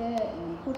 ได้พูด